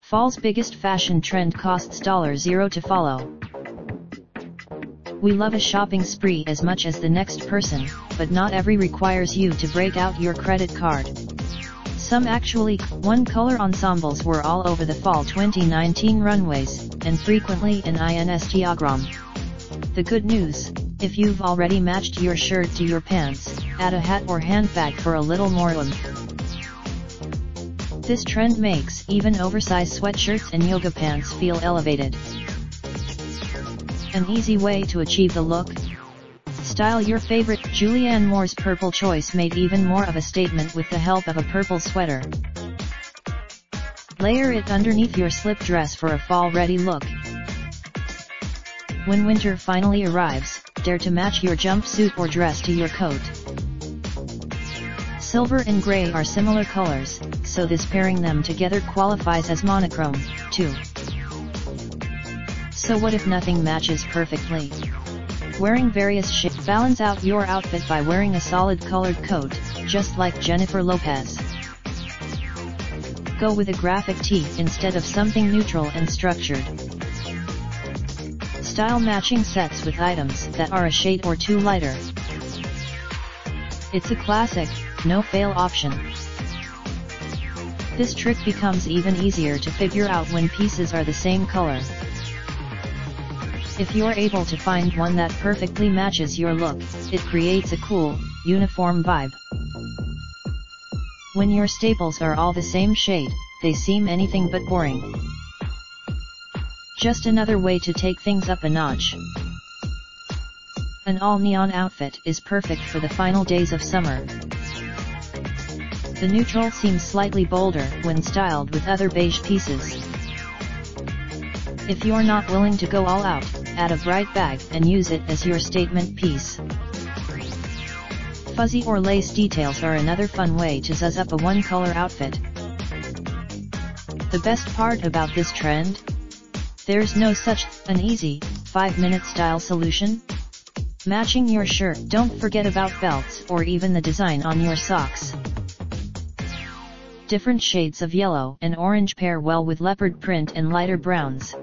Fall's biggest fashion trend costs 0 to follow. We love a shopping spree as much as the next person, but not every requires you to break out your credit card. Some actually, one-color ensembles were all over the fall 2019 runways, and frequently in Instagram. The good news, if you've already matched your shirt to your pants, add a hat or handbag for a little more oomph. This trend makes even oversized sweatshirts and yoga pants feel elevated. An easy way to achieve the look? Style your favorite, Julianne Moore's purple choice made even more of a statement with the help of a purple sweater. Layer it underneath your slip dress for a fall-ready look. When winter finally arrives, dare to match your jumpsuit or dress to your coat. Silver and gray are similar colors, so this pairing them together qualifies as monochrome, too. So what if nothing matches perfectly? Wearing various shades balance out your outfit by wearing a solid colored coat, just like Jennifer Lopez. Go with a graphic tee instead of something neutral and structured. Style matching sets with items that are a shade or two lighter. It's a classic, no-fail option. This trick becomes even easier to figure out when pieces are the same color. If you're able to find one that perfectly matches your look, it creates a cool, uniform vibe. When your staples are all the same shade, they seem anything but boring. Just another way to take things up a notch. An all-neon outfit is perfect for the final days of summer. The neutral seems slightly bolder when styled with other beige pieces. If you're not willing to go all out, add a bright bag and use it as your statement piece. Fuzzy or lace details are another fun way to zuzz up a one-color outfit. The best part about this trend? There's no such, an easy, 5-minute style solution. Matching your shirt don't forget about belts or even the design on your socks. Different shades of yellow and orange pair well with leopard print and lighter browns.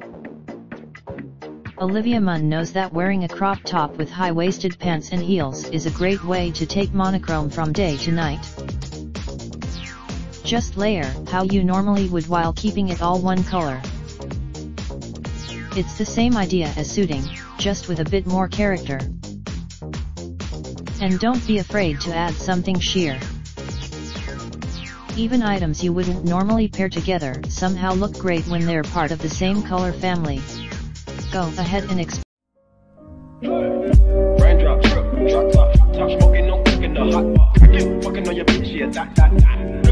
Olivia Munn knows that wearing a crop top with high-waisted pants and heels is a great way to take monochrome from day to night. Just layer how you normally would while keeping it all one color. It's the same idea as suiting, just with a bit more character. And don't be afraid to add something sheer. Even items you wouldn't normally pair together somehow look great when they're part of the same color family. Go ahead and drop top, top smoking, no cooking the hot pot. Fucking on your bitch, yeah, that, that, that.